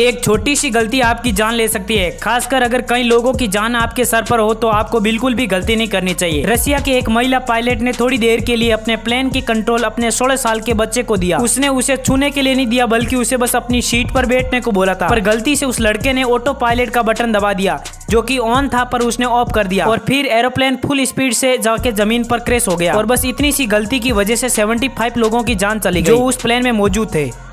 एक छोटी सी गलती आपकी जान ले सकती है। खासकर अगर कई लोगों की जान आपके सर पर हो तो आपको बिल्कुल भी गलती नहीं करनी चाहिए। रशिया के एक महिला पायलट ने थोड़ी देर के लिए अपने प्लेन की कंट्रोल अपने सोलह साल के बच्चे को दिया। उसने उसे छूने के लिए नहीं दिया बल्कि उसे बस अपनी सीट पर बैठने को बोला था। पर गलती से उस लड़के ने ऑटो पायलट का बटन दबा दिया जो कि ऑन था पर उसने ऑफ़ कर दिया। और फिर एरोप्लेन फुल स्पीड से जाके ज़मीन पर क्रेश हो गया। और बस इतनी सी गलती की वजह से 75 लोगों की जान चली गई। जो उस प्लेन में मौजूद थे।